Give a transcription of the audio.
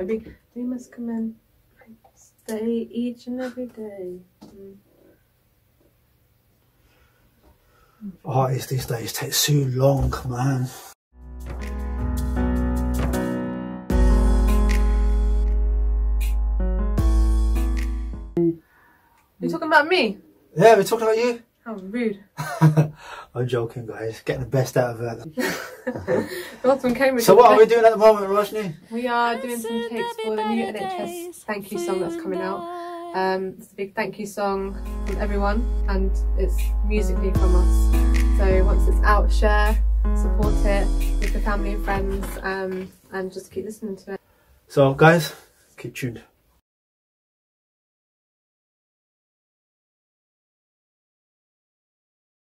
Every we must come in, stay each and every day. Mm. Artists these days take so long, man. You talking about me? Yeah, we're talking about you. How rude. I'm joking, guys. Getting the best out of it. Dalton Cambridge. So, what are we doing at the moment, Roshni? We are doing some takes for the new NHS thank you song that's coming out. Um, it's a big thank you song from everyone, and it's musically from us. So once it's out, share, support it with the family and friends, um, and just keep listening to it. So, guys, keep tuned.